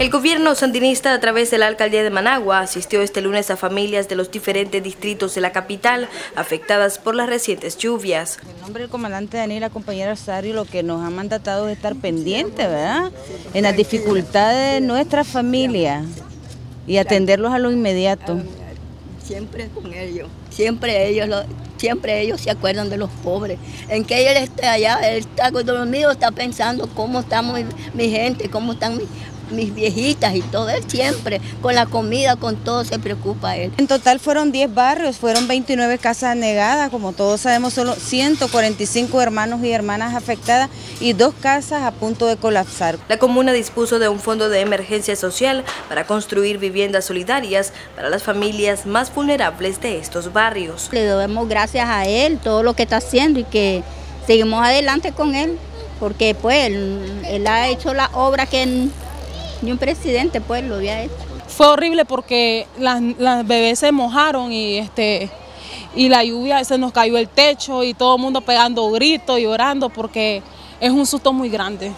El gobierno sandinista a través de la alcaldía de Managua asistió este lunes a familias de los diferentes distritos de la capital afectadas por las recientes lluvias. En nombre del comandante Daniel, la compañera Sario, lo que nos ha mandatado es estar pendiente, ¿verdad? En las dificultades de nuestra familia y atenderlos a lo inmediato. Siempre con ellos, siempre ellos, siempre ellos se acuerdan de los pobres. En que él esté allá, él está dormido, está pensando cómo estamos mi gente, cómo están mis mis viejitas y todo, él siempre, con la comida, con todo, se preocupa él. En total fueron 10 barrios, fueron 29 casas negadas, como todos sabemos, solo 145 hermanos y hermanas afectadas y dos casas a punto de colapsar. La comuna dispuso de un fondo de emergencia social para construir viviendas solidarias para las familias más vulnerables de estos barrios. Le damos gracias a él todo lo que está haciendo y que seguimos adelante con él, porque pues él, él ha hecho la obra que ni un presidente pues lo había hecho. Fue horrible porque las, bebés se mojaron y este y la lluvia se nos cayó el techo y todo el mundo pegando gritos y orando porque es un susto muy grande.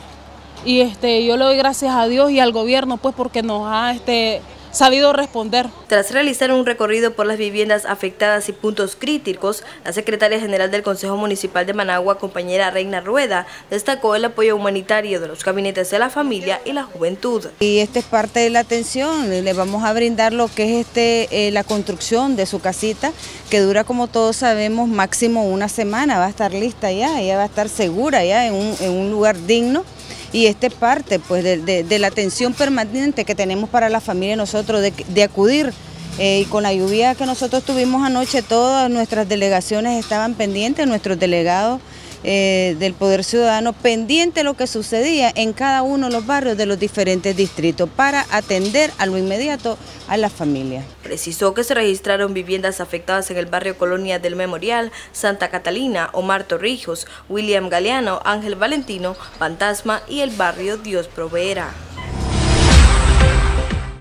Y este, yo le doy gracias a Dios y al gobierno pues porque nos ha este, sabido responder. Tras realizar un recorrido por las viviendas afectadas y puntos críticos, la secretaria general del Consejo Municipal de Managua, compañera Reina Rueda, destacó el apoyo humanitario de los gabinetes de la familia y la juventud. Y esta es parte de la atención, le vamos a brindar lo que es este, eh, la construcción de su casita, que dura como todos sabemos máximo una semana, va a estar lista ya, ella va a estar segura ya en un, en un lugar digno y esta es parte pues, de, la atención permanente que tenemos para la familia nosotros, de, acudir. Eh, y con la lluvia que nosotros tuvimos anoche, todas nuestras delegaciones estaban pendientes, nuestros delegados eh, del Poder Ciudadano pendiente de lo que sucedía en cada uno de los barrios de los diferentes distritos para atender a lo inmediato a las familias. Precisó que se registraron viviendas afectadas en el barrio Colonia del Memorial, Santa Catalina, Omar Torrijos, William Galeano, Ángel Valentino, Fantasma y el barrio Dios Proveera.